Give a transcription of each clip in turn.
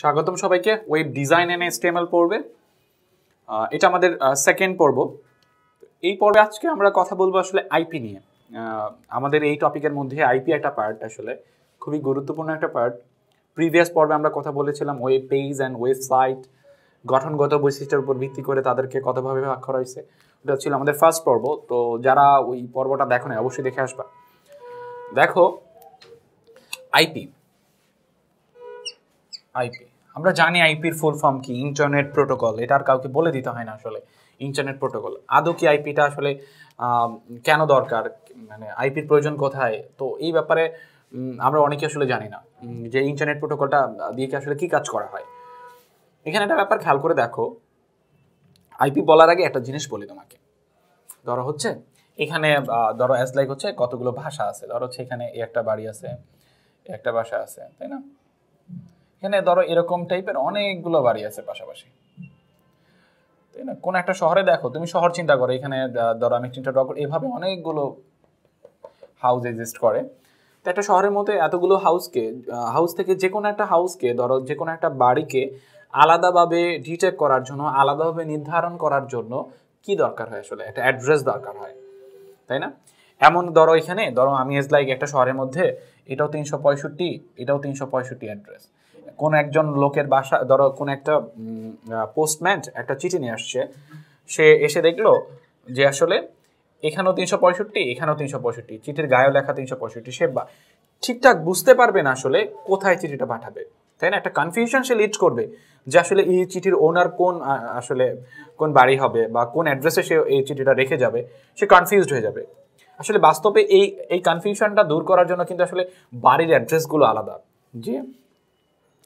স্বাগতম সবাইকে। Web design and HTML পড়বে এটা আমাদের সেকেন্ড পর্ব। এই পর্বে আজকে আমরা কথা বলব আসলে আইপি নিয়ে। আমাদের এই টপিকের মধ্যে আইপি একটা পার্ট আসলে, খুবই গুরুত্বপূর্ণ একটা পার্ট প্রিভিয়াস পর্বে আমরা কথা বলেছিলাম ওয়েব পেজ অ্যান্ড ওয়েবসাইট গঠনগত বৈশিষ্ট্যের উপর ভিত্তি করে তাদেরকে কতভাবে ভাগ করা হয়েছে। এটা ছিল আমাদের ফার্স্ট পর্ব। তো যারা ওই পর্বটা দেখো না অবশ্যই দেখে আসবা। দেখো আইপি আইপি আমরা জানি আইপির ফুল ফর্ম কি? ইন্টারনেট প্রোটোকল এটা আর কাউকে বলে দিতে হয় না আসলে ইন্টারনেট প্রোটোকল আদৌ কি আইপিটা আসলে কেন দরকার? মানে আইপির প্রয়োজন কোথায়? তো এই ব্যাপারে আমরা অনেকে আসলে জানি না যে ইন্টারনেট প্রোটোকলটা দিয়ে কি আসলে কি কাজ করা হয়। এখানে একটা ব্যাপার খেয়াল করে দেখো, আইপি বলার আগে একটা জিনিস বলি তোমাকে। ধরো হচ্ছে, এখানে ধরো অ্যাজ লাইক হচ্ছে কতগুলো ভাষা আছে। ধরো হচ্ছে এখানে একটা বাড়ি আছে একটা ভাষা আছে, তাই না? এখানে ধরো এরকম টাইপের অনেকগুলো বাড়ি আছে পাশাপাশি। তাই না? কোন একটা শহরে দেখো, তুমি শহর চিন্তা করো, এখানে ধরো আমি চিন্তা করি এভাবে অনেকগুলো হাউস এক্সিস্ট করে। তো একটা শহরের মধ্যে এতগুলো হাউসকে হাউস থেকে যে কোনো একটা হাউসকে ধরো যে কোনো একটা বাড়িকে আলাদাভাবে ডিটেক্ট করার জন্য, আলাদাভাবে নির্ধারণ করার জন্য কি দরকার হয় আসলে? একটা অ্যাড্রেস দরকার হয়, তাই না? এমন ধরো এখানে, ধরো আমি এজ লাইক একটা শহরের মধ্যে, এটাও তিনশো পঁয়ষট্টি, এটাও তিনশো পঁয়ষট্টি অ্যাড্রেস কোন একজন লোকের বাসা, ধরো কোন একটা পোস্টম্যান একটা চিঠি নিয়ে আসছে। সে এসে দেখল যে আসলে এখানেও তিনশো পঁয়ষট্টি, এখানেও তিনশো পঁয়ষট্টি। চিঠির গায়েও লেখা তিনশো পঁয়ষট্টি। সে ঠিকঠাক বুঝতে পারবে না আসলে কোথায় চিঠিটা পাঠাবে। তাই না? একটা কনফিউশন সে লিড করবে যে আসলে এই চিঠির ওনার কোন আসলে কোন বাড়ি হবে বা কোন অ্যাড্রেসে সে এই চিঠিটা রেখে যাবে। সে কনফিউজড হয়ে যাবে। আসলে বাস্তবে এই এই কনফিউশনটা দূর করার জন্য কিন্তু আসলে বাড়ির অ্যাড্রেসগুলো আলাদা। যে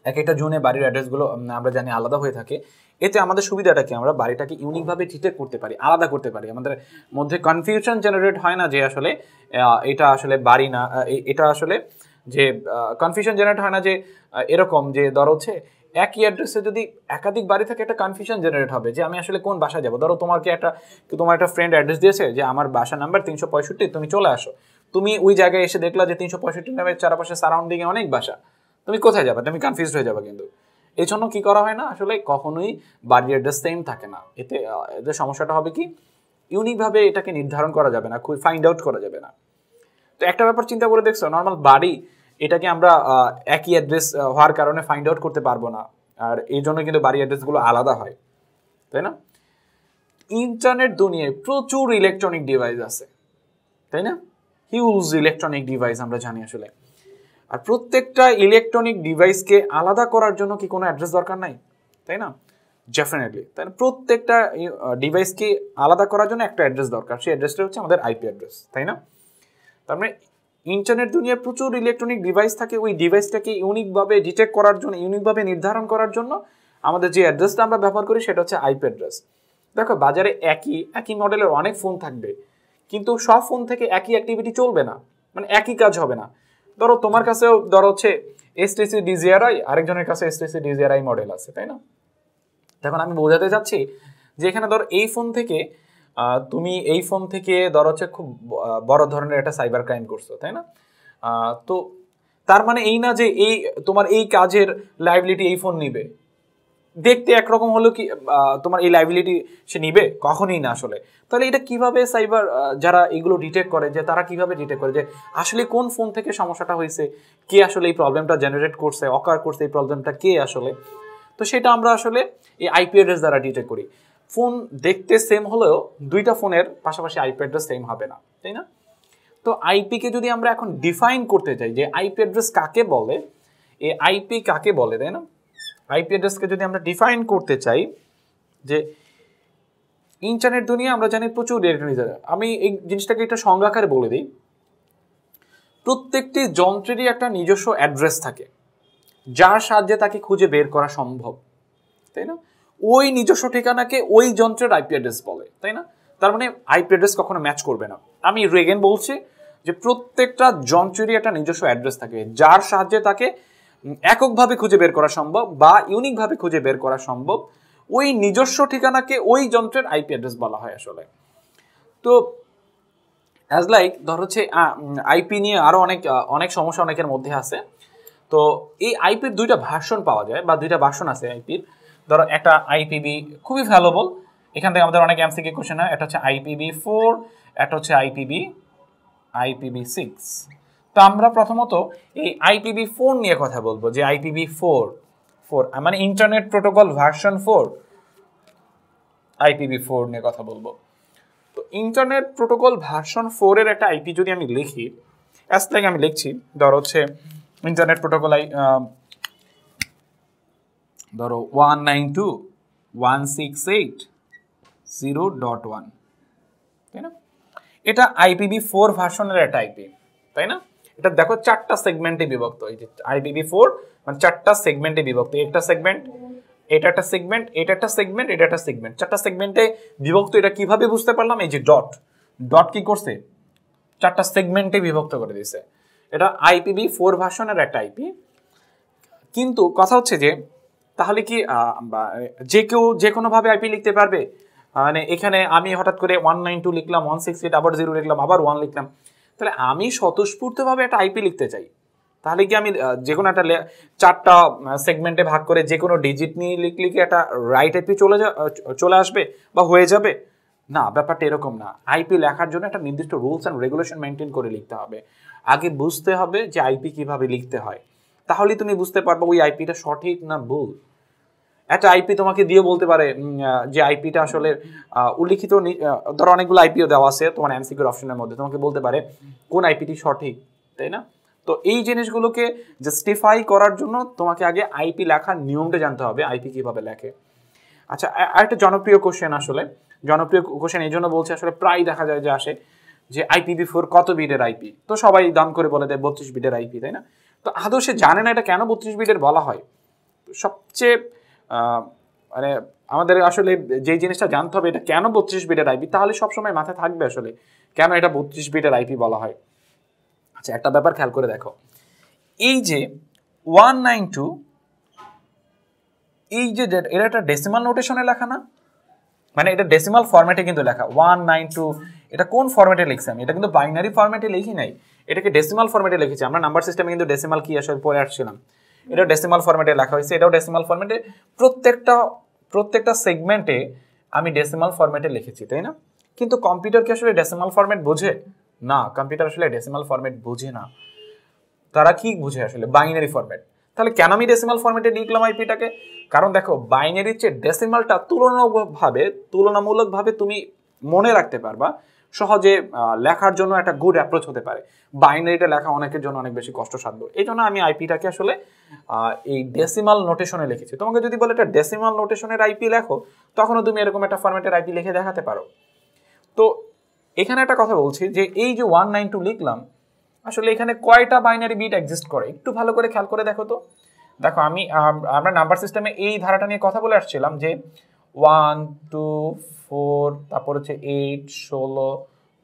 এক একটা জোনে বাড়ির অ্যাড্রেসগুলো আমরা জানি আলাদা হয়ে থাকে। এতে আমাদের সুবিধাটা কি? আমরা বাড়িটাকে ইউনিকভাবে ডিটেক্ট করতে পারি, আলাদা করতে পারি। আমাদের মধ্যে কনফিউশন জেনারেট হয় না যে আসলে এটা আসলে বাড়ি না এটা আসলে যে কনফিউশন জেনারেট হয় না যে এরকম যে ধরো হচ্ছে, একই অ্যাড্রেসে যদি একাধিক বাড়ি থাকে একটা কনফিউশন জেনারেট হবে যে আমি আসলে কোন বাসায় যাব। ধরো তোমাকে একটা, তোমার একটা ফ্রেন্ড অ্যাড্রেস দিয়েছে যে আমার বাসা নাম্বার তিনশো পঁয়ষট্টি, তুমি চলে আসো। তুমি ওই জায়গায় এসে দেখলা যে তিনশো পঁয়ষট্টি নামের চারপাশে সারাউন্ডিংয়ে অনেক বাসা। তুমি কোথায় যাবে? তুমি কনফিউজ হয়ে যাবে কিন্তু। এই জন্য কি করা হয় না? আসলে কখনোই বাড়ির অ্যাড্রেস সেম থাকে না। এতে এদের সমস্যাটা হবে কি? ইউনিকভাবে এটাকে নির্ধারণ করা যাবে না ফাইন্ড আউট করা যাবে না। তো একটা ব্যাপার চিন্তা করে দেখছ নর্মাল বাড়ি এটাকে আমরা একই অ্যাড্রেস হওয়ার কারণে ফাইন্ড আউট করতে পারব না। আর এই জন্য কিন্তু বাড়ি অ্যাড্রেসগুলো আলাদা হয়। তাই না? ইন্টারনেট দুনিয়ায় প্রচুর ইলেকট্রনিক ডিভাইস আছে। তাই না? হিউজ ইলেকট্রনিক ডিভাইস আমরা জানি আসলে। আর প্রত্যেকটা ইলেকট্রনিক ডিভাইসকে আলাদা করার জন্য কি কোনো অ্যাড্রেস দরকার নাই? তাই না? ডেফিনেটলি তাই প্রত্যেকটা ডিভাইসকে আলাদা করার জন্য একটা অ্যাড্রেস দরকার। সেই অ্যাড্রেসটা হচ্ছে আমাদের আইপি অ্যাড্রেস তাই না? তার মানে ইন্টারনেট দুনিয়ায় প্রচুর ইলেকট্রনিক ডিভাইস থাকে। ওই ডিভাইসটাকে ইউনিকভাবে ডিটেক্ট করার জন্য, ইউনিকভাবে নির্ধারণ করার জন্য আমাদের যে অ্যাড্রেসটা আমরা ব্যবহার করি সেটা হচ্ছে আইপি অ্যাড্রেস দেখো, বাজারে একই একই মডেলের অনেক ফোন থাকবে, কিন্তু সব ফোন থেকে একই অ্যাক্টিভিটি চলবে না। মানে একই কাজ হবে না। ধরো তোমার কাছেও ধরো হচ্ছে এসটিসি ডিজিআরআই আরেকজনের কাছে এসটিসি ডিজিআরআই মডেল আছে, তাই না? এখন আমি বোঝাতে চাচ্ছি যে এখানে ধরো এই ফোন থেকে তুমি এই ফোন থেকে ধরো হচ্ছে খুব বড় ধরনের একটা সাইবার ক্রাইম করছ, তাই না? তো তার মানে এই না যে এই, তোমার এই কাজের লাইভলিটি এই ফোন নিবে। দেখতে একরকম হলো কি তোমার এই লাইবিলিটি সে নিবে? কখনই না আসলে। তাহলে এটা কীভাবে সাইবার যারা এগুলো ডিটেক্ট করে, যে তারা কীভাবে ডিটেক্ট করে? যে আসলে কোন ফোন থেকে সমস্যাটা হয়েছে? কে আসলে এই প্রবলেমটা জেনারেট করছে? অকার করছে এই প্রবলেমটা কে আসলে? তো সেটা আমরা আসলে এই আইপি অ্যাড্রেস দ্বারা ডিটেক্ট করি। ফোন দেখতে সেম হলেও দুইটা ফোনের পাশাপাশি আইপি অ্যাড্রেস সেম হবে না, তাই না? তো আইপিকে যদি আমরা এখন ডিফাইন করতে চাই, যে আইপি অ্যাড্রেস কাকে বলে? এই আইপি কাকে বলে, তাই না? আইপি অ্যাড্রেসকে যদি আমরা ডিফাইন করতে চাই যে ইন্টারনেট দুনিয়া, আমরা জানি প্রচুর ইলেকট্রনিক আমি এই জিনিসটাকে একটা সংজ্ঞাকারে বলে দিই। প্রত্যেকটি যন্ত্রেরই একটা নিজস্ব অ্যাড্রেস থাকে, যার সাহায্যে তাকে খুঁজে বের করা সম্ভব, তাই না? ওই নিজস্ব ঠিকানাকে ওই যন্ত্রের আইপি অ্যাড্রেস বলে, তাই না? তার মানে আইপি অ্যাড্রেস কখনো ম্যাচ করবে না। আমি রেগেন বলছি যে প্রত্যেকটা যন্ত্রেরই একটা নিজস্ব অ্যাড্রেস থাকে, যার সাহায্যে তাকে এককভাবে খুঁজে বের করা সম্ভব বা ইউনিকভাবে খুঁজে বের করা সম্ভব ওই নিজস্ব ঠিকানাকে ওই যন্ত্রের আইপি অ্যাড্রেস বলা হয় আসলে। তো অ্যাজ লাইক ধর হচ্ছে আইপি নিয়ে আরও অনেক অনেক সমস্যা অনেকের মধ্যে আছে। তো, এই আইপির দুইটা ভার্সন পাওয়া যায় বা দুইটা ভার্সন আছে আইপির ধরো, একটা আইপিবি খুবই ভ্যালুবল এখান থেকে আমাদের অনেক এমসিকে কোশ্চেন হয়। এটা হচ্ছে আইপিবি ফোর একটা হচ্ছে আইপিবি আইপিবি সিক্স তো আমরা প্রথমত এই আইপিবি ফোর নিয়ে কথা বলব, যে আইপিবি ফোর ফোর মানে internet protocol version four IPv four নিয়ে কথা বলব। তো ইন্টারনেট প্রোটোকল ভার্সন ফোরের একটা আইপি যদি আমি লিখি অ্যাজ লাইক আমি লিখছি, ধর হচ্ছে ইন্টারনেট প্রোটোকল আই ধরো one nine two one six eight zero dot one তাই না? এটা আইপিভি ফোর ভার্সনের একটা আইপি তাই না? এটা দেখো চারটা সেগমেন্টে বিভক্ত। এই যে আইপিভি ফোর মানে চারটা সেগমেন্টে বিভক্ত। একটা সেগমেন্ট এটা একটা সেগমেন্ট এটা একটা সেগমেন্ট এটা একটা সেগমেন্ট চারটা সেগমেন্টে বিভক্ত, এটা কীভাবে বুঝতে পারলাম? এই যে ডট ডট কি করছে? চারটা সেগমেন্টে বিভক্ত করে দিয়েছে। এটা আইপিভি ফোর ভার্সনের একটা আইপি কিন্তু কথা হচ্ছে যে, তাহলে কি যে কেউ যে কোনোভাবে আইপি লিখতে পারবে মানে এখানে আমি হঠাৎ করে ওয়ান নাইন টু লিখলাম ওয়ান সিক্স এইট আবার জিরো লিখলাম, আবার ওয়ান লিখলাম। তাহলে আমি স্বতঃস্ফূর্তভাবে একটা আইপি লিখতে চাই। তাহলে কি আমি যে কোনো একটা চারটা সেগমেন্টে ভাগ করে যে কোনো ডিজিট নিয়ে লিখলে কি একটা রাইট আইপি চলে যা চলে আসবে বা হয়ে যাবে? না, ব্যাপারটা এরকম না। আইপি লেখার জন্য একটা নির্দিষ্ট রুলস অ্যান্ড রেগুলেশন মেনটেন করে লিখতে হবে। আগে বুঝতে হবে যে আইপি কীভাবে লিখতে হয়। তাহলেই তুমি বুঝতে পারবে ওই আইপিটা সঠিক না ভুল। একটা আইপি তোমাকে দিয়ে বলতে পারে যে আইপিটা আসলে উল্লিখিত ধরো অনেকগুলো আইপিও দেওয়া আছে তোমার এমসিকিউর অপশনের মধ্যে, তোমাকে বলতে পারে কোন আইপিটি সঠিক, তাই না? তো এই জিনিসগুলোকে জাস্টিফাই করার জন্য তোমাকে আগে আইপি লেখার নিয়মটা জানতে হবে আইপি কীভাবে লেখে। আচ্ছা আরেকটা জনপ্রিয় কোশ্চেন আসলে, জনপ্রিয় কোশ্চেন এই জন্য বলছে আসলে প্রায় দেখা যায় যে আসে যে আইপিভি ফোর কত বিটের আইপি তো সবাই দাম করে বলে দেয় বত্রিশ বিটের আইপি তাই না? তো আদৌ সে জানে না এটা কেন বত্রিশ বিটের বলা হয়? সবচেয়ে মানে আমাদের আসলে যেই জিনিসটা জানতে হবে, এটা কেন বত্রিশ বিটের আইপি তাহলে সবসময় মাথায় থাকবে আসলে কেন এটা বত্রিশ বিটের আইপি বলা হয়? আচ্ছা একটা ব্যাপার খেয়াল করে দেখো। এই যে ওয়ান নাইন টু এই যে এটা একটা ডেসিমাল নোটেশনে লেখা না? মানে এটা ডেসিমাল ফরম্যাটে কিন্তু লেখা। ওয়ান নাইন টু এটা কোন ফরম্যাটে লিখছি আমি? এটা কিন্তু বাইনারি ফরম্যাটে লিখি নাই। এটাকে ডেসিমাল ফরম্যাটে লিখেছি। আমরা নাম্বার সিস্টেমে কিন্তু ডেসিমাল কি আসলে পরে আসছিলাম? এটা ডেসিমাল ফরম্যাটে লেখা হয়েছে, এটাও ডেসিমাল ফরম্যাটে প্রত্যেকটা প্রত্যেকটা সেগমেন্টে আমি ডেসিমাল ফরম্যাটে লিখেছি, তাই না? কিন্তু কম্পিউটার কি আসলে ডেসিমাল ফরম্যাট বোঝে? না কম্পিউটার আসলে ডেসিমাল ফরম্যাট বোঝে না। তারা কি বুঝে আসলে? বাইনারি ফরম্যাট তাহলে কেন আমি ডেসিমাল ফরম্যাটে লিখলাম আইপিটাকে কারণ দেখো বাইনারির চেয়ে ডেসিমালটা তুলনাভাবে তুলনামূলকভাবে তুমি মনে রাখতে পারবা, সহজে লেখার জন্য একটা গুড অ্যাপ্রোচ হতে পারে। বাইনারিটা লেখা অনেকের জন্য অনেক বেশি কষ্টসাধ্য। এই জন্য আমি আইপিটাকে আসলে এই ডেসিমাল নোটেশনে লিখেছি। তোমাকে যদি বলে এটা ডেসিমাল নোটেশনের আইপি লেখো, তখনও তুমি এরকম একটা ফরম্যাটের আইপি লিখে দেখাতে পারো। তো এখানে একটা কথা বলছি যে, এই যে ওয়ান নাইন টু লিখলাম, আসলে এখানে কয়টা বাইনারি বিট এক্সিস্ট করে? একটু ভালো করে খেয়াল করে দেখো তো। দেখো, আমি আমরা নাম্বার সিস্টেমে এই ধারাটা নিয়ে কথা বলে আসছিলাম যে ওয়ান টু ফোর তারপর হচ্ছে এইট ষোলো,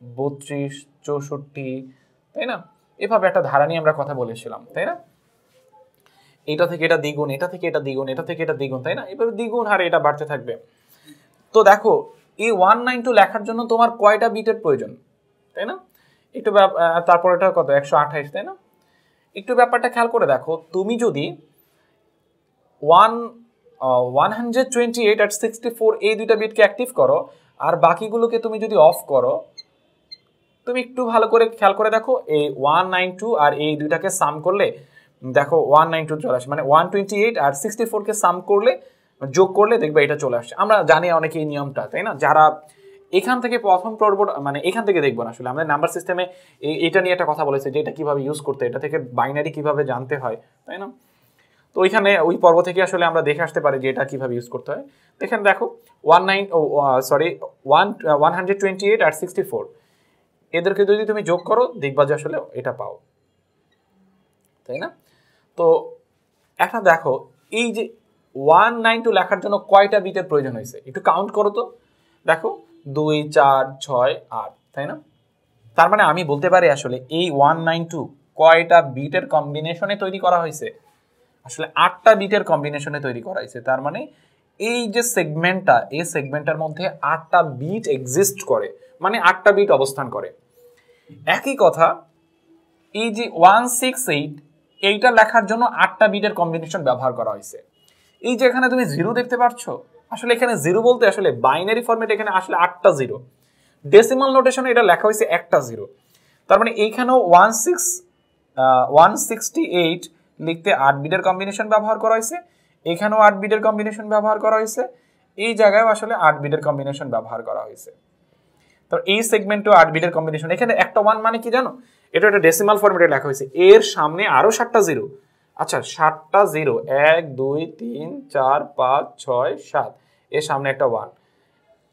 বত্রিশ, চৌষট্টি, তাই না? এভাবে একটা ধারা নিয়ে আমরা কথা বলেছিলাম, তাই না? এটা থেকে এটা দ্বিগুণ, এটা থেকে এটা দ্বিগুণ, এটা থেকে এটা দ্বিগুণ, তাই না? এভাবে দ্বিগুণ হারে এটা বাড়তে থাকবে। তো দেখো, এই ওয়ান নাইন টু লেখার জন্য তোমার কয়টা বিটের প্রয়োজন, তাই না? একটু তারপর এটা কত? একশো আঠাইশ, তাই না? একটু ব্যাপারটা খেয়াল করে দেখো, তুমি যদি one one hundred twenty eight at sixty four এই দুইটা বিটকে অ্যাক্টিভ করো, আর বাকিগুলোকে তুমি যদি অফ করো, তুমি একটু ভালো করে খেয়াল করে দেখো, এই ওয়ান নাইন টু আর এই দুইটাকে সাম করলে দেখো ওয়ান নাইন টু চলে আসে মানে ওয়ান টোয়েন্টি এইট আর সিক্সটি ফোরকে সাম করলে, যোগ করলে দেখবে এটা চলে আসছে আমরা জানি অনেকে এই নিয়মটা, তাই না? যারা এখান থেকে প্রথম পর্ব মানে এখান থেকে দেখব না আসলে। আমাদের নাম্বার সিস্টেমে এটা নিয়ে একটা কথা বলেছে যে এটা কীভাবে ইউজ করতে, এটা থেকে বাইনারি কীভাবে জানতে হয়, তাই না? তো ওইখানে ওই পর্ব থেকে আসলে আমরা দেখে আসতে পারি যে এটা কীভাবে ইউজ করতে হয়। এখানে দেখো ওয়ান নাইন ও sorry one one hundred twenty eight আর সিক্সটি ফোর এদেরকে যদি তুমি যোগ করো, দেখবা যে আসলে এটা পাও। তাই না? তো একটা দেখো, এই যে ওয়ান নাইন টু লেখার জন্য কয়টা বিটের প্রয়োজন হয়েছে? একটু কাউন্ট করো তো। দেখো, দুই, চার, ছয়, আট, তাই না? তার মানে আমি বলতে পারি আসলে এই ওয়ান নাইন টু কয়টা বিটের কম্বিনেশনে তৈরি করা হয়েছে? আসলে আটটা বিটের কম্বিনেশনে তৈরি করা হয়েছে। তার মানে এই যে সেগমেন্টটা এই সেগমেন্টের মধ্যে আটটা বিট এক্সিস্ট করে মানে আটটা বিট অবস্থান করে। একই কথা, এই যে ওয়ান সিক্স এইট এইটা লেখার জন্য আটটা বিটের কম্বিনেশন ব্যবহার করা হয়েছে। এই যে এখানে তুমি জিরো দেখতে পাচ্ছ, আসলে এখানে জিরো বলতে আসলে বাইনারি ফর্মেট এখানে আসলে আটটা জিরো ডেসিমাল নোটেশনে এটা লেখা হয়েছে একটা জিরো তার মানে এইখানেও one six one sixty eight লিখতে আট বিটের কম্বিনেশন ব্যবহার করা হয়েছে। এখানেও আট বিটের কম্বিনেশন ব্যবহার করা হয়েছে। এই জায়গায় আসলে আট বিটের কম্বিনেশন ব্যবহার করা হয়েছে। তো এই সেগমেন্টও আট বিটের কম্বিনেশন এখানে একটা ওয়ান মানে কি জানো? এটা একটা ডেসিমাল ফরম্যাটে লেখা হয়েছে। এর সামনে আরও সাতটা জিরো আচ্ছা সাতটা জিরো এক, দুই, তিন, চার, পাঁচ, ছয়, সাত। এর সামনে একটা ওয়ান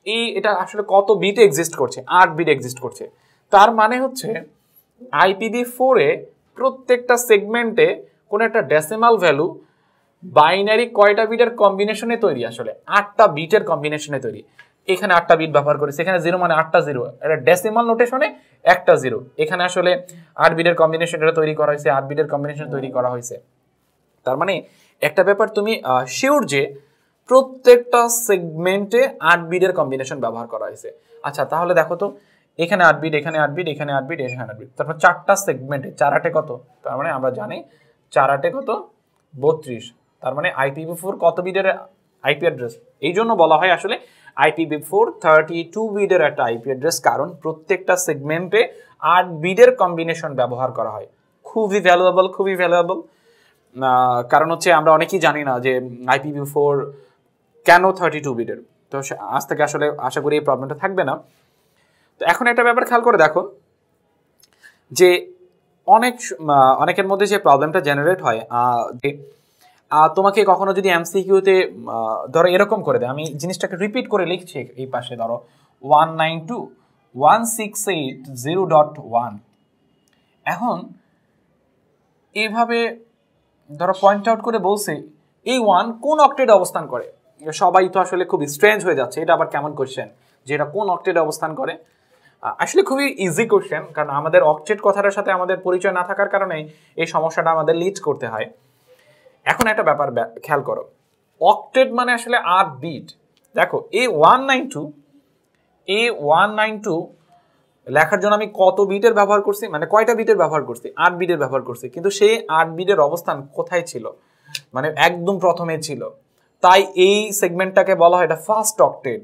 এই এটা আসলে কত বিট এক্সিস্ট করছে? আট বিট এক্সিস্ট করছে। তার মানে হচ্ছে আইপিভি ফোরে প্রত্যেকটা সেগমেন্টে কোনো একটা ডেসিমাল ভ্যালু বাইনারি কয়টা বিটের কম্বিনেশনে তৈরি আসলে? আটটা বিটের কম্বিনেশনে তৈরি। এখানে আটটা বিট ব্যবহার করেছে, এখানে জিরো মানে আটটা জিরো এটা ডেসিমাল নোটেশনে একটা জিরো এখানে আসলে আট বিটের কম্বিনেশন এটা তৈরি করা হয়েছে, আট বিটের কম্বিনেশন তৈরি করা হয়েছে। তার মানে একটা ব্যাপার, তুমি শিওর যে প্রত্যেকটা সেগমেন্টে আট বিটের কম্বিনেশন ব্যবহার করা হয়েছে। আচ্ছা তাহলে দেখো তো, এখানে আট বিট এখানে আট বিট এখানে আট বিট এখানে আট বিট তারপর চারটা সেগমেন্টে চার আটে কত? তার মানে আমরা জানি চার আটে কত? বত্রিশ। তার মানে আইপিভি ফোর কত বিটের আইপি অ্যাড্রেস এই জন্য বলা হয় আসলে আইপিভি ফোর থার্টি টু বিডের একটা আইপি অ্যাড্রেস কারণ প্রত্যেকটা সেগমেন্টে আট বিডের কম্বিনেশন ব্যবহার করা হয়। খুবই ভ্যালুয়েবল খুবই ভ্যালুয়েবল কারণ হচ্ছে আমরা অনেকেই জানি না যে আইপিভি ফোর কেন থার্টি টু বিডের। তো আজ থেকে আসলে আশা করি এই প্রবলেমটা থাকবে না। তো এখন একটা ব্যাপার খেয়াল করে দেখো, যে অনেক অনেকের মধ্যে যে প্রবলেমটা জেনারেট হয় যে তোমাকে কখনো যদি এমসিকিউতে ধরো এরকম করে দেয়, আমি জিনিসটাকে রিপিট করে লিখছি এই পাশে, ধরো one nine two one six eight zero dot one এখন এইভাবে ধরো পয়েন্ট আউট করে বলছে, এই ওয়ান কোন অক্টেডে অবস্থান করে? সবাই তো আসলে খুব স্ট্রেঞ্জ হয়ে যাচ্ছে, এটা আবার কেমন কোয়েশ্চেন যে এটা কোন অক্টেডে অবস্থান করে? আসলে খুবই ইজি কোয়েশ্চেন কারণ আমাদের অক্টেড কথাটার সাথে আমাদের পরিচয় না থাকার কারণে এই সমস্যাটা আমাদের লিড করতে হয়। এখন একটা ব্যাপার খেয়াল করো। অক্টেড মানে আসলে আট বিট। দেখো, এ ওয়ান নাইন টু এ ওয়ান নাইন টু লেখার জন্য আমি কত বিটের ব্যবহার করছি? মানে কয়টা বিটের ব্যবহার করছি? আট বিটের ব্যবহার করছি। কিন্তু সেই আট বিটের অবস্থান কোথায় ছিল? মানে একদম প্রথমে ছিল। তাই এই সেগমেন্টটাকে বলা হয় এটা first octet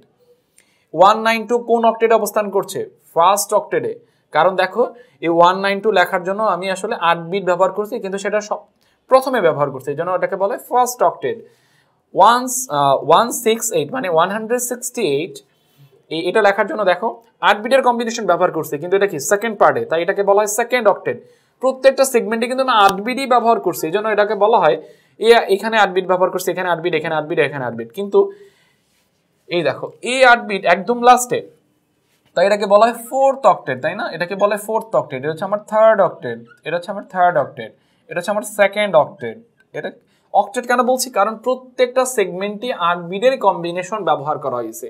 one nine two কোন অক্টেডে অবস্থান করছে? ফার্স্ট অক্টেডে কারণ দেখো এই ওয়ান নাইন টু লেখার জন্য আমি আসলে আট বিট ব্যবহার করছি, কিন্তু সেটা সব প্রথমে ব্যবহার করছে, এই জন্য ওটাকে বলে first octet once one six eight মানে ওয়ান হান্ড্রেড সিক্সটি এইট এটা লেখার জন্য দেখো, আট বিটের কম্বিনেশন ব্যবহার করছে, কিন্তু এটা কি? সেকেন্ড পার্টে তাই এটাকে বলা হয় সেকেন্ড অক্টেড প্রত্যেকটা সেগমেন্টে কিন্তু আমি আট বিটই ব্যবহার করছি, এই জন্য এটাকে বলা হয়, এ, এখানে আট বিট ব্যবহার করছে, এখানে আট বিট, এখানে আট বিট, এখানে আট বিট। কিন্তু, এই দেখো, এই আট বিট একদম লাস্টে তাই এটাকে বলা হয় ফোর্থ অক্টেড তাই না? এটাকে বলা হয় ফোর্থ অক্টেড এটা হচ্ছে আমার থার্ড অক্টেড এটা হচ্ছে আমার থার্ড অক্টেড এটা হচ্ছে আমার সেকেন্ড অক্টেড এটা অক্টেড কেন বলছি? কারণ প্রত্যেকটা সেগমেন্টে আট বিডের কম্বিনেশন ব্যবহার করা হয়েছে।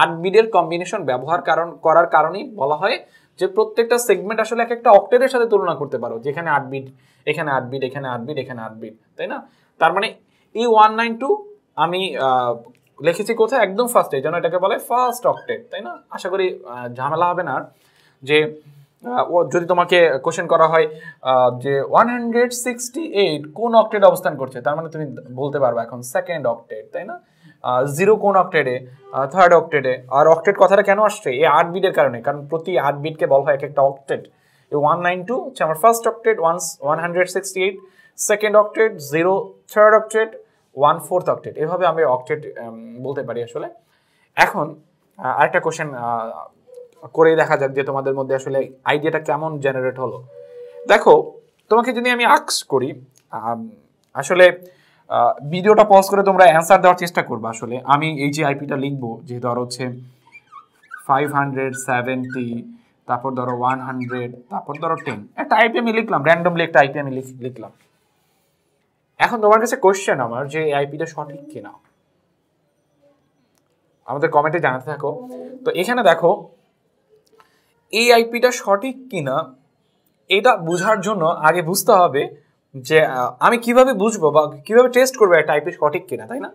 আট বিডের কম্বিনেশন ব্যবহার কারণ, করার কারণেই বলা হয় যে প্রত্যেকটা সেগমেন্ট আসলে এক একটা অক্টেডের সাথে তুলনা করতে পারো। যেখানে আট বিট, এখানে আট বিট, এখানে আট বিট, এখানে আট বিট, তাই না? তার মানে এই ওয়ান নাইন টু আমি লিখেছি কোথায়? একদম ফার্স্টে যেন এটাকে বলে ফার্স্ট অক্টেড তাই না? আশা করি ঝামেলা হবে না যে যদি তোমাকে কোশ্চেন করা হয় যে ওয়ান হান্ড্রেড সিক্সটি এইট কোন অক্টেড অবস্থান করছে? তার মানে তুমি বলতে পারবে এখন সেকেন্ড অক্টেড তাই না? জিরো কোন অক্টেডে থার্ড অক্টেডে আর অক্টেড কথাটা কেন আসছে? এই আট বিটের কারণে, কারণ প্রতি আট বিটকে বলা হয় এক একটা অক্টেড এই ওয়ান নাইন টু হচ্ছে আমার first octet one one hundred sixty eight second octet zero third octet one fourth octet এভাবে আমি অক্টেড বলতে পারি আসলে। এখন আরেকটা কোশ্চেন করেই দেখা যাক যে তোমাদের মধ্যে আসলে আইডিয়াটা কেমন জেনারেট হলো। দেখো, তোমাকে যদি আমি আক্স করি আসলে ভিডিওটা পজ করে তোমরা অ্যান্সার দেওয়ার চেষ্টা করবে আসলে। আমি এই যে আইপিটা লিখব যে ধরো হচ্ছে ফাইভ হান্ড্রেড সেভেন্টি তারপর ধরো ওয়ান হান্ড্রেড তারপর ধরো টেন একটা আইপি আমি লিখলাম র্যান্ডমলি একটা আইপি আমি লিখলাম। এখন তোমার কাছে কোশ্চেন আমার যে আইপিটা সঠিক কিনা। আমাদের কমেন্টে জানাতে থাকো। তো এখানে দেখো এই আইপিটা সঠিক কিনা, এটা বোঝার জন্য আগে বুঝতে হবে যে আমি কীভাবে বুঝব বা কীভাবে টেস্ট করব একটা আইপি সঠিক কিনা, তাই না?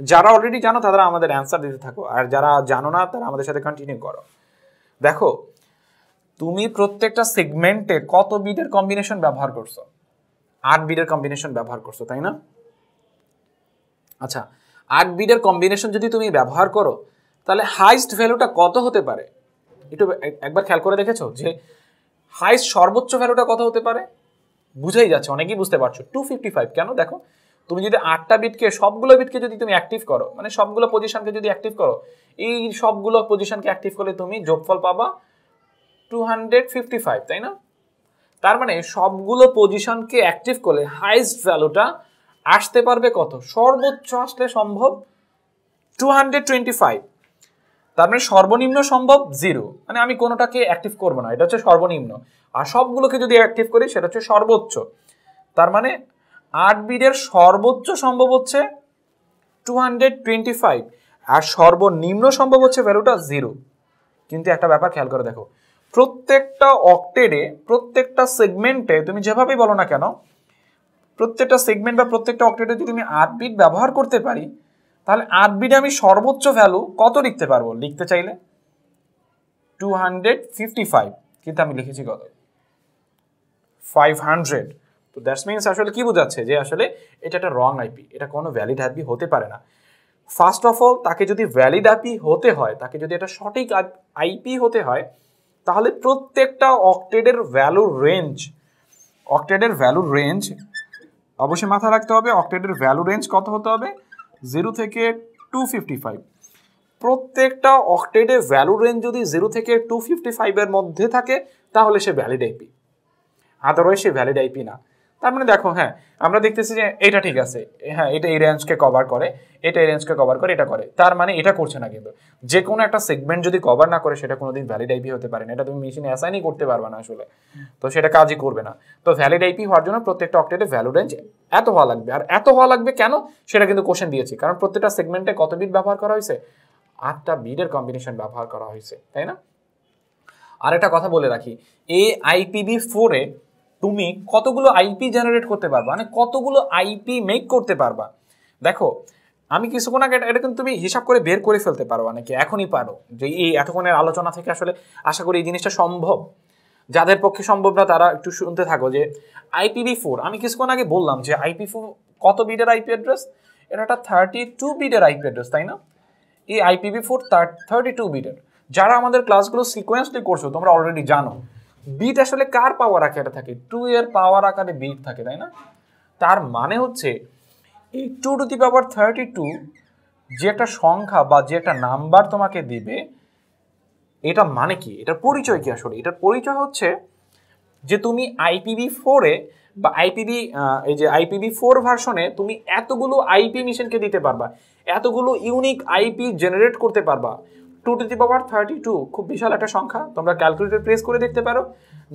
যারা অলরেডি জানো, তারা আমাদের অ্যান্সার দিতে থাকো। আর যারা জানো না, তারা আমাদের সাথে কন্টিনিউ করো। দেখো, তুমি প্রত্যেকটা সেগমেন্টে কত বিটের কম্বিনেশন ব্যবহার করছ? আট বিটের কম্বিনেশন ব্যবহার করছ, তাই না? আচ্ছা আট বিটের কম্বিনেশন যদি তুমি ব্যবহার করো, তাহলে হাইস্ট ভ্যালুটা কত হতে পারে? একটু একবার খেয়াল করে দেখেছ? যে হাইস্ট সর্বোচ্চ ভ্যালুটা কত হতে পারে? বুঝেই যাচ্ছে, অনেকেই বুঝতে পারছ। টু ফিফটি ফাইভ কেন? দেখো, তুমি যদি আটটা বিটকে সবগুলো বিটকে যদি তুমি অ্যাক্টিভ করো মানে সবগুলো পজিশনকে যদি অ্যাক্টিভ করো, এই সবগুলো পজিশনকে অ্যাক্টিভ করলে তুমি যোগফল পাবা টু হান্ড্রেড ফিফটি ফাইভ তাই না? তার মানে সবগুলো পজিশনকে অ্যাক্টিভ করলে হাইস্ট ভ্যালুটা আসতে পারবে কত? সর্বোচ্চ আসলে সম্ভব টু হান্ড্রেড টোয়েন্টি ফাইভ তার মানে সর্বনিম্ন সম্ভব জিরো মানে আমি কোনোটাকে অ্যাক্টিভ করব না, এটা হচ্ছে সর্বনিম্ন। আর সবগুলোকে যদি অ্যাক্টিভ করি, সেটা হচ্ছে সর্বোচ্চ। তার মানে আট বিটের সর্বোচ্চ সম্ভব হচ্ছে টু হান্ড্রেড টোয়েন্টি ফাইভ আর সর্বনিম্ন সম্ভব হচ্ছে ভ্যালুটা জিরো কিন্তু একটা ব্যাপার খেয়াল করে দেখো, প্রত্যেকটা অক্টেডে প্রত্যেকটা সেগমেন্টে তুমি যেভাবেই বলো না কেন, প্রত্যেকটা সেগমেন্ট বা প্রত্যেকটা অক্টেডে যদি আমি আট বিট ব্যবহার করতে পারি তাহলে আট বিটে আমি সর্বোচ্চ ভ্যালু কত লিখতে পারব? লিখতে চাইলে টু হান্ড্রেড ফিফটি ফাইভ কিন্তু আমি লিখেছি কত? ফাইভ হান্ড্রেড তো দ্যাটস মিনস আসলে কি বোঝাচ্ছে? যে আসলে এটা একটা রং আইপি এটা কোনো ভ্যালিড আইপি হতে পারে না। ফার্স্ট অফ অল তাকে যদি ভ্যালিড আইপি হতে হয়, তাকে যদি এটা সঠিক আইপি হতে হয়, তাহলে প্রত্যেকটা অক্টেডের ভ্যালু রেঞ্জ অক্টেডের ভ্যালু রেঞ্জ অবশ্যই মাথায় রাখতে হবে অক্টেডের ভ্যালু রেঞ্জ কত হতে হবে? জিরো থেকে টু ফিফটি ফাইভ প্রত্যেকটা অক্টেডে ভ্যালু রেঞ্জ যদি জিরো থেকে টু ফিফটি ফাইভের মধ্যে থাকে, তাহলে সে ভ্যালিড আইপি আদারওয়াইজ সে ভ্যালিড আইপি না। তার মানে দেখো হ্যাঁ আমরা দেখতেছি যে এটা ঠিক আছে। হ্যাঁ এটা এই রেঞ্জকে কভার করে, এটা এই রেঞ্জকে কভার করে, এটা করে। তার মানে এটা করছে না কিন্তু। যে কোনো একটা সেগমেন্ট যদি কভার না করে, সেটা কোনোদিন ভ্যালিড আইপি হতে পারে না। এটা তুমি মেশিনে অ্যাসাইনই করতে পারবে না আসলে। তো সেটা কাজই করবে না। তো ভ্যালিড আইপি হওয়ার জন্য প্রত্যেকটা অক্টেটে ভ্যালু রেঞ্জ এত হওয়া লাগবে। আর এত হওয়া লাগবে কেন? সেটা কিন্তু কোশ্চেন দিয়েছি। কারণ প্রত্যেকটা সেগমেন্টে কত বিট ব্যবহার করা হয়েছে? আটটা বিটের কম্বিনেশন ব্যবহার করা হয়েছে, তাই না? আর একটা কথা বলে রাখি। এই আইপিবি ফোরে তুমি কতগুলো আইপি জেনারেট করতে পারবা? মানে কতগুলো আইপি মেক করতে পারবা? দেখো, আমি কিছুক্ষণ আগে এটা কিন্তু তুমি হিসাব করে বের করে ফেলতে পারো অনেকে, এখনই পারো। যে এই এতক্ষণের আলোচনা থেকে আসলে আশা করি এই জিনিসটা সম্ভব। যাদের পক্ষে সম্ভব না, তারা একটু শুনতে থাকো যে আইপিভি ফোর আমি কিছুক্ষণ আগে বললাম যে আইপি ফোর কত বিটের আইপি অ্যাড্রেস এটা একটা থার্টি টু বিটের আইপি অ্যাড্রেস তাই না? এই আইপিভি ফোর থার্টি টু বিটের। যারা আমাদের ক্লাসগুলো সিকোয়েন্সলি করছ, তোমরা অলরেডি জানো। বিট আসলে কার পাওয়ার আকারে থাকে? টু এর পাওয়ার আকারে বিট থাকে, তাই না? তার মানে হচ্ছে, এই two to the power thirty two যে একটা সংখ্যা বা যে একটা নাম্বার তোমাকে দিবে, এটা মানে কি? এটার পরিচয় কি আসলে? এটার পরিচয় হচ্ছে যে তুমি আইপিভি ফোরে বা আইপিভি এই যে আইপিভি ফোর ভার্সনে তুমি এতগুলো আইপি মিশনকে দিতে পারবা, এতগুলো ইউনিক আইপি জেনারেট করতে পারবা two to the power thirty two খুব বিশাল একটা সংখ্যা। তোমরা ক্যালকুলেটর প্রেস করে দেখতে পারো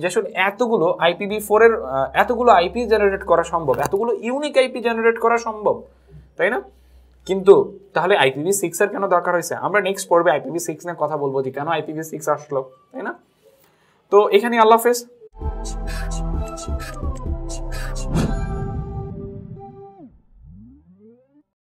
যে আসলে এতগুলো আইপিভি ফোরের এতগুলো আইপি জেনারেট করা সম্ভব, এতগুলো ইউনিক আইপি জেনারেট করা সম্ভব, তাই না? কিন্তু তাহলে আইপিভি সিক্স এর কেন দরকার হয়েছে? আমরা নেক্সট পড়বে আইপিভি সিক্স নিয়ে কথা বলব যে কেন আইপিভি সিক্স আসলো, তাই না? তো এখানে আল্লাহ হাফেজ।